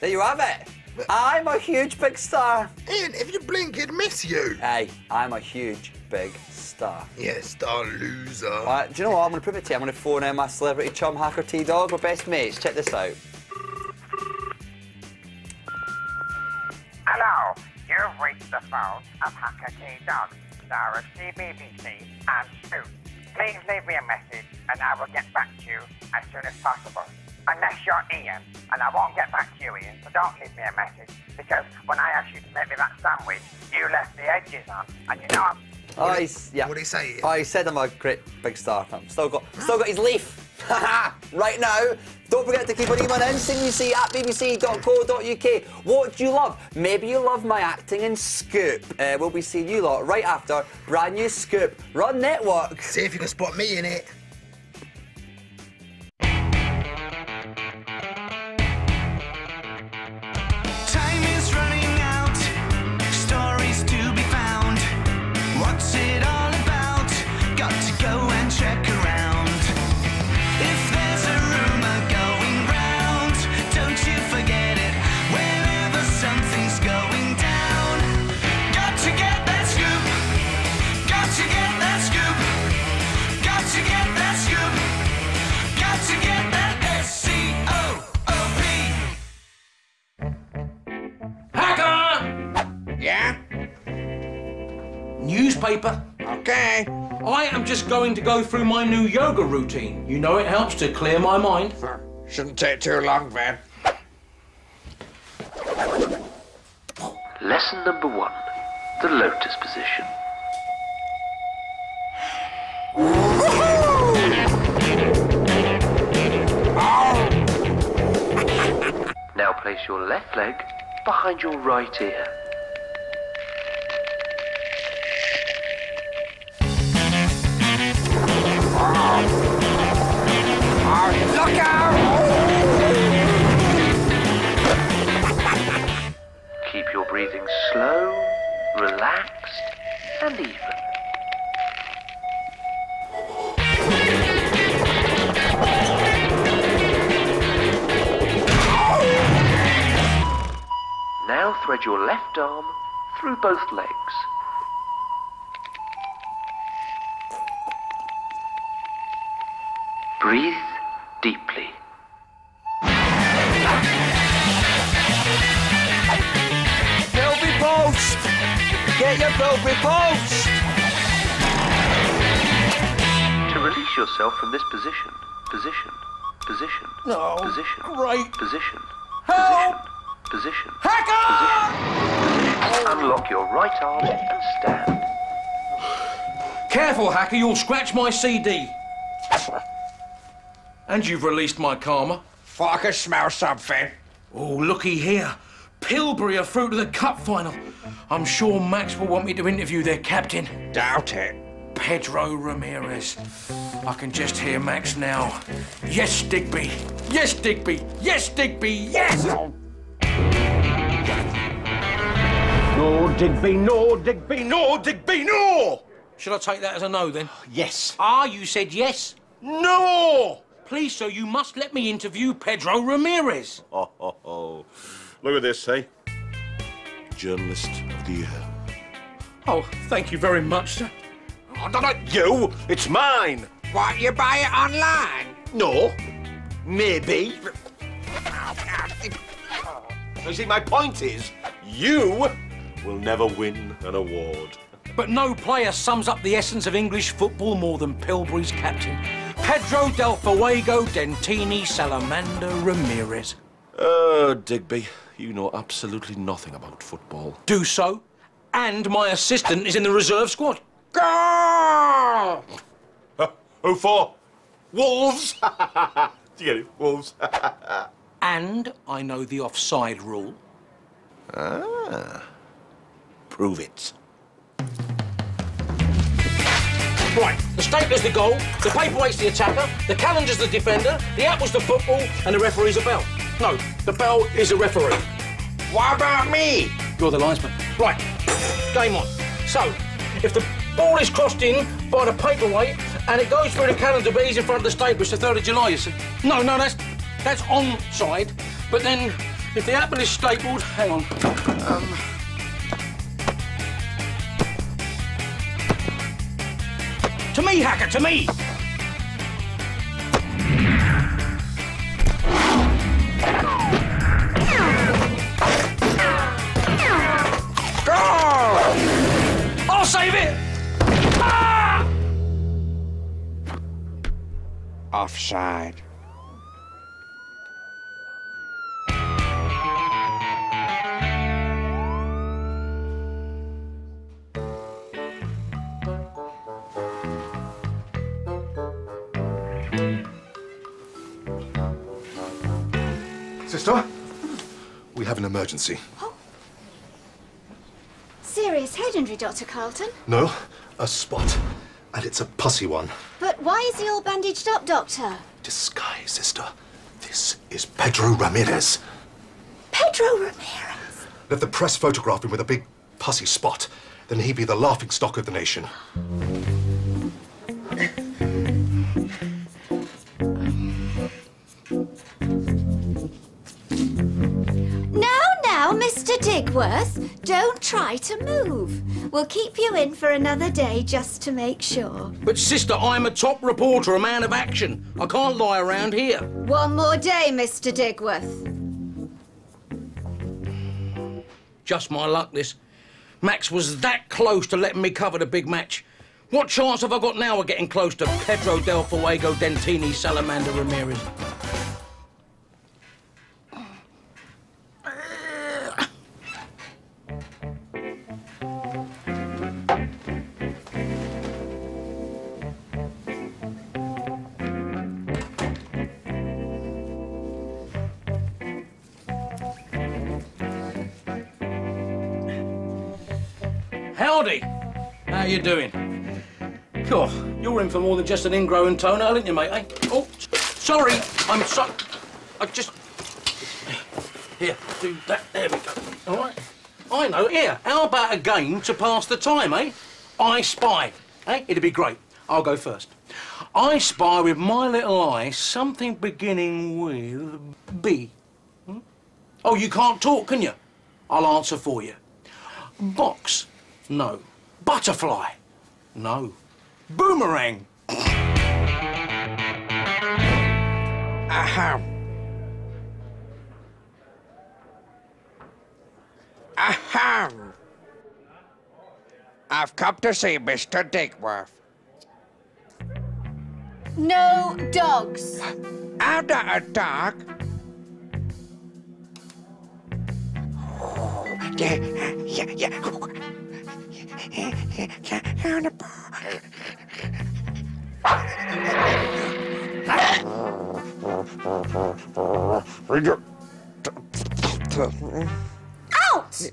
There you have it. I'm a huge big star. Ian, if you blink, he'd miss you. Hey, I'm a huge big star. Yeah, star loser. Right, do you know what? I'm going to prove it to you. I'm going to phone in my celebrity chum hacker T Dog. We're best mates. Check this out. Hello, you've reached the phone of Hacker T Dog, star of CBBC and Scoop. Please leave me a message and I will get back to you as soon as possible. Unless you're Ian, and I won't get back to you, Ian, so don't leave me a message. Because when I asked you to make me that sandwich, you left the edges on, and you know I'm... Oh, he's, yeah. What did he say? Oh, he said I'm a great big star. I've still got, still got his leaf. right now, don't forget to keep an email in, sing you see at bbc.co.uk. What do you love? Maybe you love my acting in Scoop. Uh, we'll be seeing you lot right after brand new Scoop. Run Network. See if you can spot me in it. Yeah? Newspaper. Okay. I am just going to go through my new yoga routine. You know it helps to clear my mind. Shouldn't take too long then. Lesson number one the lotus position. now place your left leg behind your right ear. And even. Now thread your left arm through both legs. Breathe deeply. Get your Bilby Post! To release yourself from this position, position, position, No. position, Great. position, Help! position, position, Hacker! position. Unlock your right arm and stand. Careful, Hacker, you'll scratch my CD. And you've released my karma. Thought I could smell something. Oh, looky here. Pilbury are through to the cup final. I'm sure Max will want me to interview their captain, Doubt it. Pedro Ramirez. I can just hear Max now. Yes, Digby. Yes, Digby. Yes, Digby. Yes! No, Digby, no, Digby, no, Digby, no! Should I take that as a no then? Yes. Ah, you said yes? No! Please, sir, you must let me interview Pedro Ramirez. Oh, oh, oh. Look at this, eh? Journalist of the Year. Oh, thank you very much, sir. Oh, no, not you! It's mine! What, you buy it online? No. Maybe. You see, my point is, you will never win an award. But no player sums up the essence of English football more than Pilbury's captain, Pedro del Fuego Dentini Salamander Ramirez. Oh, Digby, you know absolutely nothing about football. Do so, and my assistant is in the reserve squad. Go! Who for? Wolves! Do you get it? Wolves. And I know the offside rule. ah. Prove it. Right, the stapler's the goal, the paperweight's the attacker, the calendar's the defender, the apple's the football, and the referee's a bell. No, the bell is a referee. What about me? You're the linesman. Right, game on. So, if the ball is crossed in by the paperweight and it goes through the calendar but he's in front of the stapler, it's the 3rd of July, you see. No, no, that's that's onside. But then If the apple is stapled, hang on. Um. To me, Hacker, to me! Save it! Ah! Offside. Sister, we have an emergency. Dr. Carlton. No, a spot. And it's a pussy one. But why is he all bandaged up, Doctor? Disguise, sister. This is Pedro Ramirez. Pedro Ramirez. Let the press photograph him with a big pussy spot. Then he'd be the laughing stock of the nation. Digworth, don't try to move. We'll keep you in for another day just to make sure. But, sister, I'm a top reporter, a man of action. I can't lie around here. One more day, Mr. Digworth. Just my luck, this. Max was that close to letting me cover the big match. What chance have I got now of getting close to Pedro del Fuego Dentini Salamander Ramirez? Howdy. How you doing? Cool. You're in for more than just an ingrown toenail, aren't you, mate? Eh? Oh, sorry. I'm so. I just. Here, do that. There we go. All right. I know. Here, how about a game to pass the time, eh? I spy. Eh? It'd be great. I'll go first. I spy with my little eye something beginning with B. Hmm? Oh, you can't talk, can you? I'll answer for you. Box? No. Butterfly? No. Boomerang? Ahem. Ahem. I've come to see Mr. Digworth. No dogs. I'm not a dog. Oh, yeah, yeah, yeah. Out!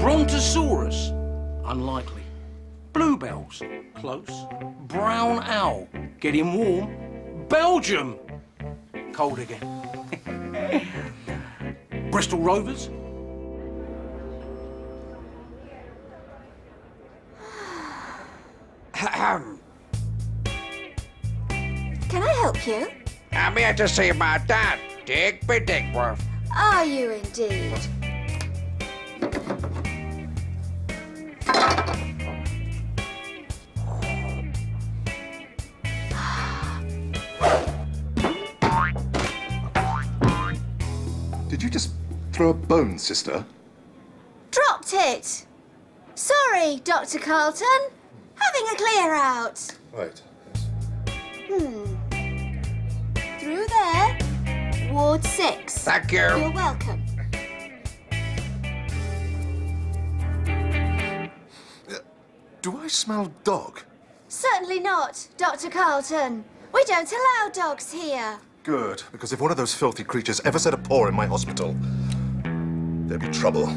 Brontosaurus? Unlikely. Bluebells? Close. Brown owl? Getting warm. Belgium? Cold again. Bristol Rovers? Can I help you? I'm here to see my dad, Digby Digworth. Are you indeed? Throw a bone, sister? Dropped it. Sorry, Dr. Carlton. Having a clear out. Right. Hmm. Through there. Ward six. Thank you. You're welcome. Do I smell dog? Certainly not, Dr. Carlton. We don't allow dogs here. Good, because if one of those filthy creatures ever set a paw in my hospital, there'd be trouble.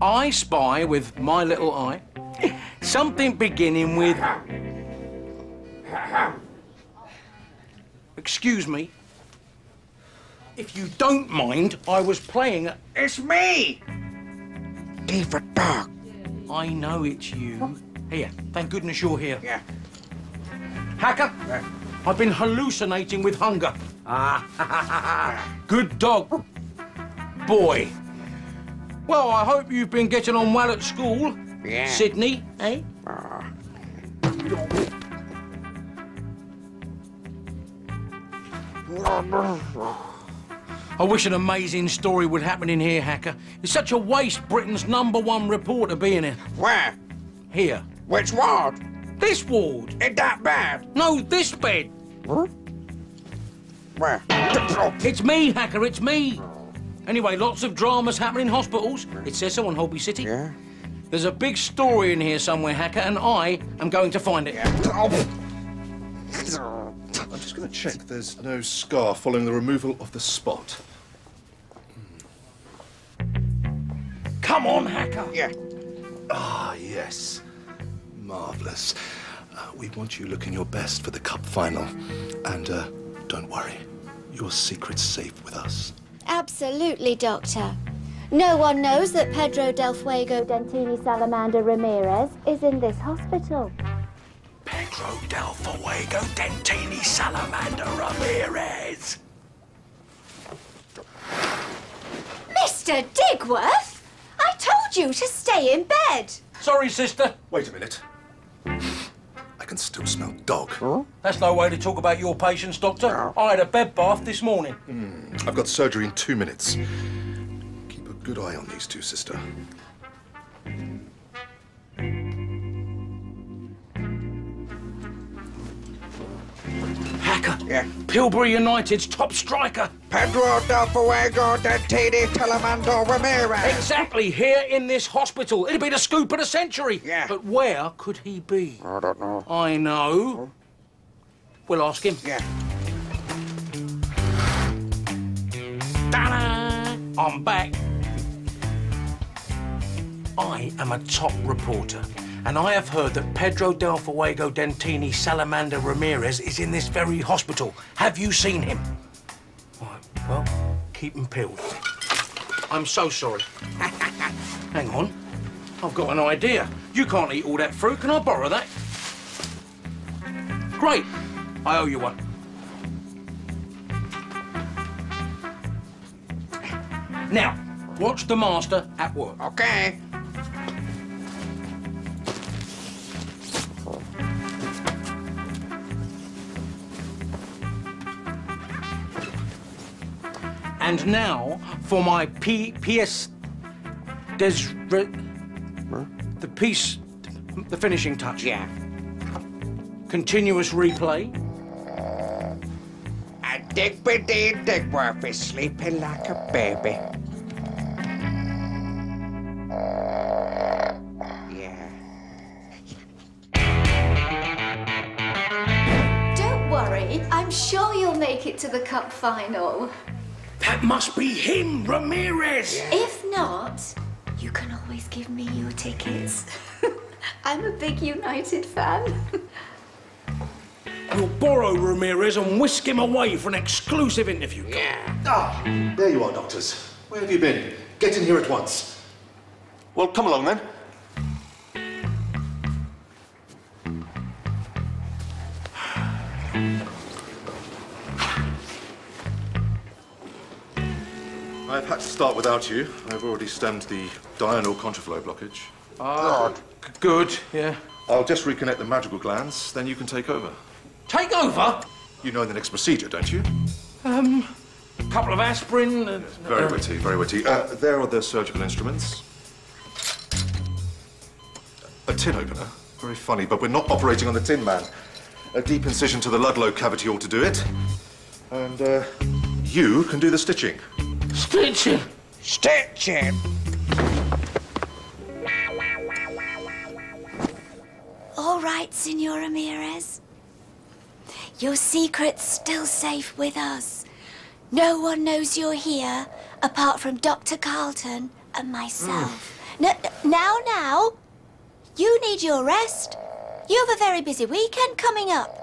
I spy with my little eye something beginning with. Excuse me. If you don't mind, I was playing. a- It's me! David Dog. I know it's you. Here, thank goodness you're here. Yeah. Hacker, I've been hallucinating with hunger. Ah, good dog. Boy. Well, I hope you've been getting on well at school. Yeah. Sydney, eh? I wish an amazing story would happen in here, Hacker. It's such a waste Britain's number one reporter being here. Where? Here. Which ward? This ward. Ain't that bad? No, this bed. Where? It's me, Hacker, it's me. Anyway, lots of dramas happen in hospitals. It says so on Holby City. Yeah. There's a big story in here somewhere, Hacker, and I am going to find it. I'm just going to check there's no scar following the removal of the spot. Come on, Hacker. Yeah. Ah, yes. Marvellous. Uh, we want you looking your best for the cup final. And uh, don't worry, your secret's safe with us. Absolutely, Doctor. No one knows that Pedro del Fuego Dentini Salamander Ramirez is in this hospital. Pedro del Fuego Dentini Salamander Ramirez. Mr. Digworth! I told you to stay in bed. Sorry, sister. Wait a minute. I can still smell dog. That's no way to talk about your patients, Doctor. I had a bed bath this morning. Hmm. I've got surgery in two minutes. Keep a good eye on these two, sister. Hacker. Yeah. Pilbury United's top striker. Pedro del Fuego Dentini Telemando Ramirez. Exactly, here in this hospital. It'd be the scoop of the century. Yeah. But where could he be? I don't know. I know. We'll ask him. Yeah. Ta-da! I'm back. I am a top reporter, and I have heard that Pedro del Fuego Dentini Salamander Ramirez is in this very hospital. Have you seen him? Well, keep him peeled. I'm so sorry. Hang on. I've got an idea. You can't eat all that fruit. Can I borrow that? Great. I owe you one. Now, watch the master at work. Okay. And now for my P PS Des the piece the finishing touch. Yeah. Continuous replay. And Digby Dean Digworth is sleeping like a baby. Yeah. Don't worry, I'm sure you'll make it to the cup final. That must be him, Ramirez. If not, you can always give me your tickets. I'm a big United fan. We'll borrow Ramirez and whisk him away for an exclusive interview. Yeah. Ah, there you are, doctors. Where have you been? Get in here at once. Well, come along then. Had to start without you. I've already stemmed the diurnal contraflow blockage. Ah, g- good, yeah. I'll just reconnect the magical glands, then you can take over. Take over? You know the next procedure, don't you? Um, a couple of aspirin. Uh, Very uh, witty, very witty. Uh, there are the surgical instruments. A tin opener. Very funny, but we're not operating on the tin man. A deep incision to the Ludlow cavity ought to do it. And uh, you can do the stitching. Stitching. Stitching. All right, Senor Ramirez. Your secret's still safe with us. No one knows you're here apart from Dr. Carlton and myself. Hmm. No, now, now, you need your rest. You have a very busy weekend coming up.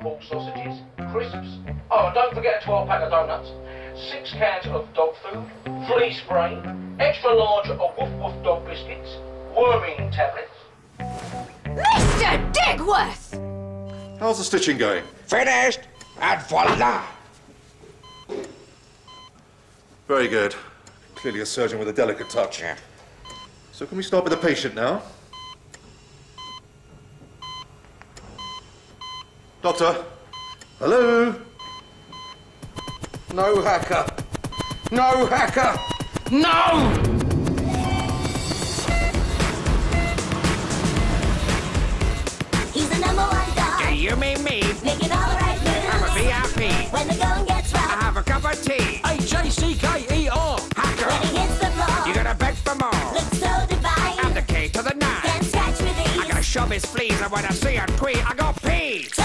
Pork sausages, crisps. Oh, and don't forget a 12 pack of donuts. six cans of dog food, flea spray, extra large of woof woof dog biscuits, worming tablets. Mr. Digworth! How's the stitching going? Finished, and voila! Very good. Clearly a surgeon with a delicate touch. Yeah. So can we start with the patient now? Doctor? Hello? No hacker. No hacker. No! He's the number one dog. Do you mean me? Making all the right moves. I'm a. VIP. When the going gets rough. I have a cup of tea. H-A-C-K-E-R. When Hacker, he hits the floor. you gotta beg for more. Looks so divine. I'm the key to the night. Can't scratch with I gotta shove his fleas, and when I see a tweet, I go pee.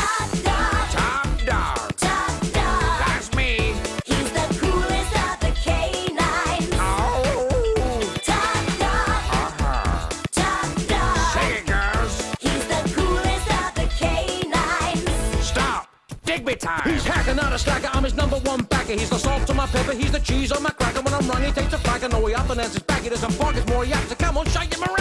He's the cheese on my cracker. When I'm wrong, he takes a flacker. No way up and answers back. He doesn't bark. It's more yaps. So come on, shake your maracas.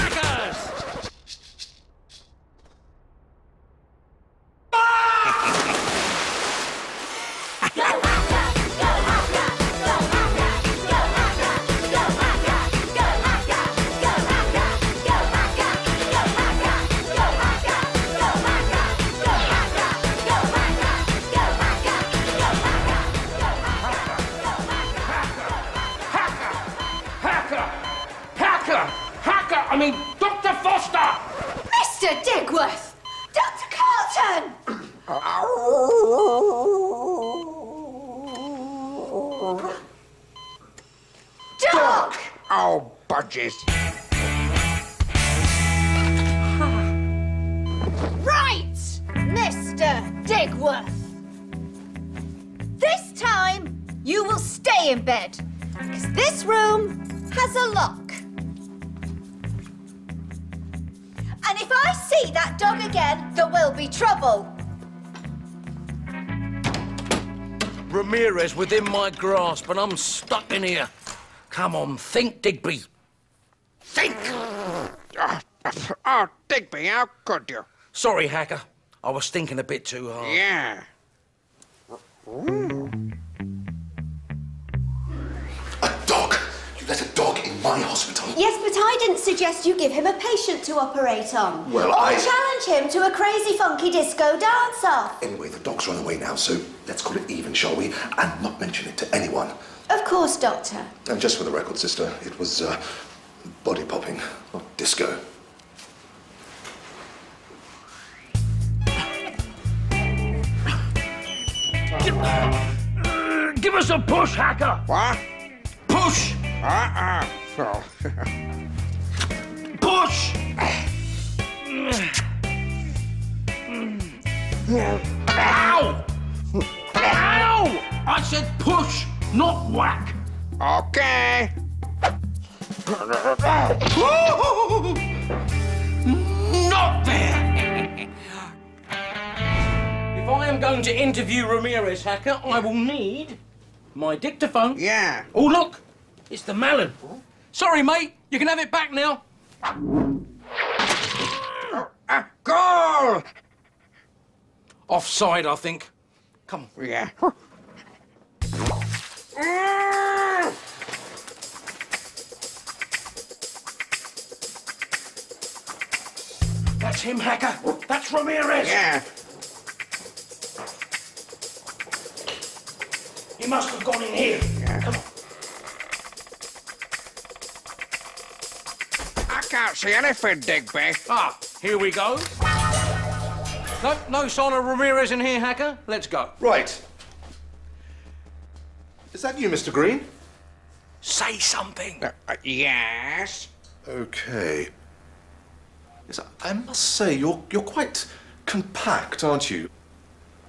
And if I see that dog again, there will be trouble. Ramirez within my grasp, and I'm stuck in here. Come on, think, Digby. Think! Oh, oh, Digby, how could you? Sorry, Hacker. I was thinking a bit too hard. Yeah. A Yes, but I didn't suggest you give him a patient to operate on. Well, or I- challenge him to a crazy funky disco dance-off. Anyway, the dog's run away now, so let's call it even, shall we? And not mention it to anyone. Of course, Doctor. And just for the record, sister, it was uh, body popping, not disco. Give us a push, Hacker! What? Push! Uh-uh. Oh. Push! Ow! Ow! I said push, not whack. okay. Not there! if I am going to interview Ramirez Hacker, I will need my dictaphone. Yeah. Oh, look! It's the melon. Sorry, mate. You can have it back now. Uh, goal! Offside, I think. Come on. Yeah. That's him, Hacker. That's Ramirez. Yeah. He must have gone in here. Come on. I can't see anything, Digby. Ah, here we go. No, no sign of Ramirez in here, Hacker. Let's go. Right. Is that you, Mr. Green? Say something. Uh, uh, yes. Okay. Yes, I I must say, you're, you're quite compact, aren't you?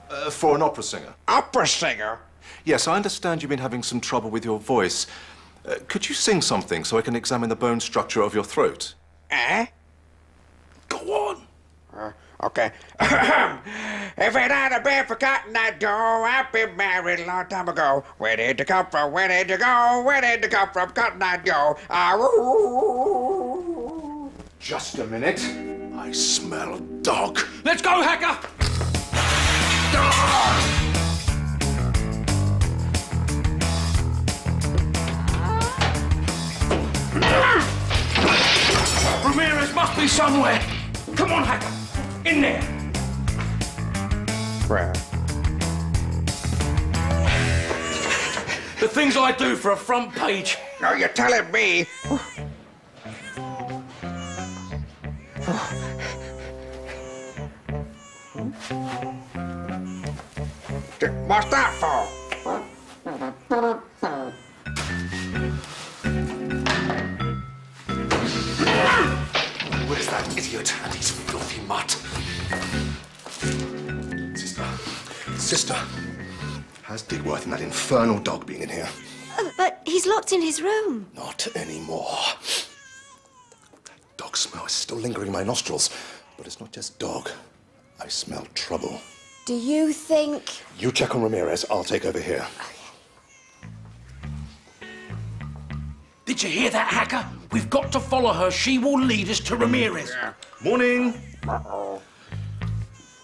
Uh, for an opera singer. Opera singer? Yes, I understand you've been having some trouble with your voice. Uh, could you sing something so I can examine the bone structure of your throat? Eh? Go on. Uh, Okay. if it hadn't been for cutting that dough, I'd been married a long time ago. Where did you come from? Where did you go? Where did you come from? Cutting that dough. Ah, woo. Just a minute. I smell dog. Let's go, Hacker! Ramirez must be somewhere. Come on, Hacker. In there. Brad. The things I do for a front page. No, you're telling me. What's that for? Idiot and his filthy mutt? Sister, sister, has Digworth and that infernal dog been in here? Uh, but he's locked in his room. Not anymore. That dog smell is still lingering in my nostrils, but it's not just dog. I smell trouble. Do you think... You check on Ramirez, I'll take over here. Did you hear that, Hacker? We've got to follow her. She will lead us to Ramirez. Morning.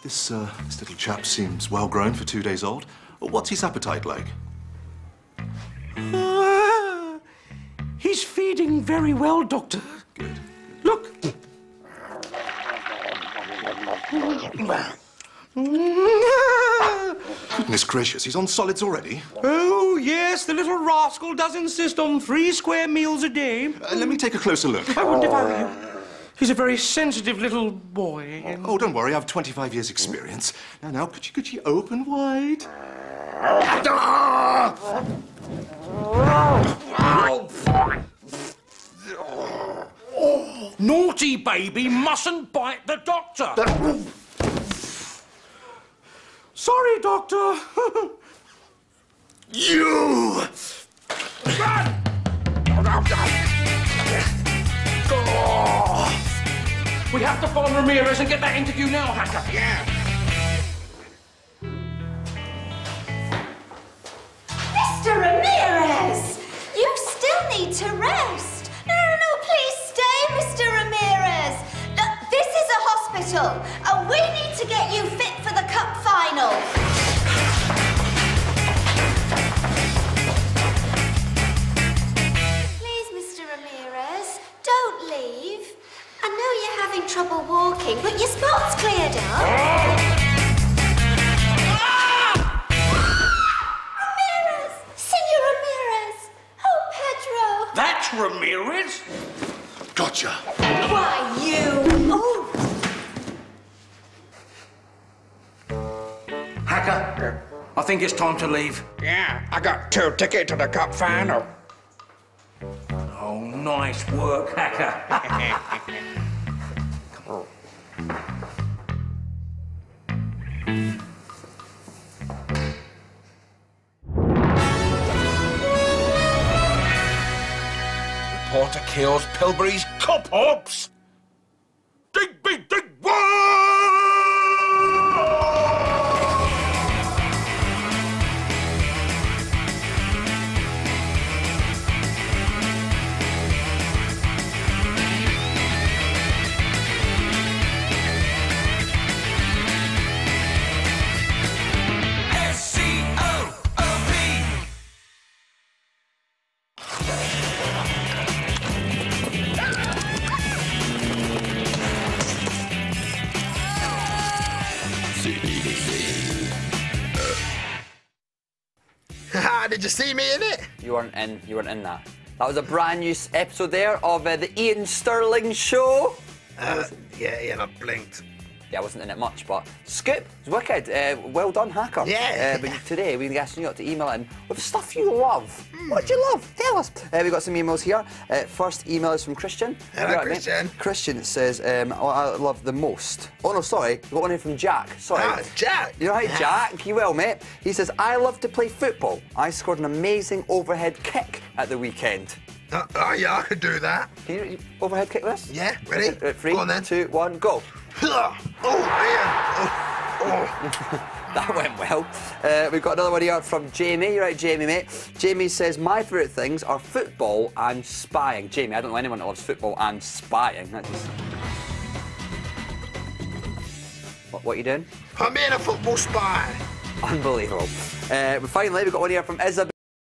This, uh, this little chap seems well grown for two days old. What's his appetite like? He's feeding very well, Doctor. Good. Look. Goodness gracious, he's on solids already. Oh, yes, the little rascal does insist on three square meals a day. Uh, let me take a closer look. I wouldn't if I were you. He's a very sensitive little boy. Oh, don't worry, I've 25 years' experience. Now, now, could you, could you open wide? Naughty baby mustn't bite the doctor. Sorry, doctor. You! Run! We have to find Ramirez and get that interview now, Hacker. Yeah. Mr. Ramirez! You still need to rest. Hospital, and we need to get you fit for the cup final. Please, Mr. Ramirez, don't leave. I know you're having trouble walking, but your spot's cleared think it's time to leave. Yeah, I got two tickets to the cup final. Oh, nice work, Hacker. Come on. Reporter kills Pilbury's cop ops. Digby Digby! See me in it? You weren't in. You weren't in that. That was a brand new episode there of uh, the Ian Sterling Show. Uh, yeah, yeah, I blinked. Yeah, I wasn't in it much, but Scoop, it's wicked. Uh, well done, Hacker. Yeah. Uh, but today we're asking you to email in with stuff you love. What do you love? Tell us. Uh, we've got some emails here. Uh, first email is from Christian. Hello, right, mate? Christian. Christian says, um, what I love the most. Oh, no, sorry. We've got one here from Jack. Sorry. Ah, Jack. You know how Jack? You will, mate. He says, I love to play football. I scored an amazing overhead kick at the weekend. Uh, oh, yeah, I could do that. Can you overhead kick this? Yeah, ready? Uh, Three, Go on then. two, one, go. Oh, yeah. Oh, That went well. Uh, we've got another one here from Jamie. You're right, Jamie, mate. Jamie says, My favourite things are football and spying. Jamie, I don't know anyone that loves football and spying. That just... What, what are you doing? I'm being a football spy. Unbelievable. Uh, finally, we've got one here from Isabel.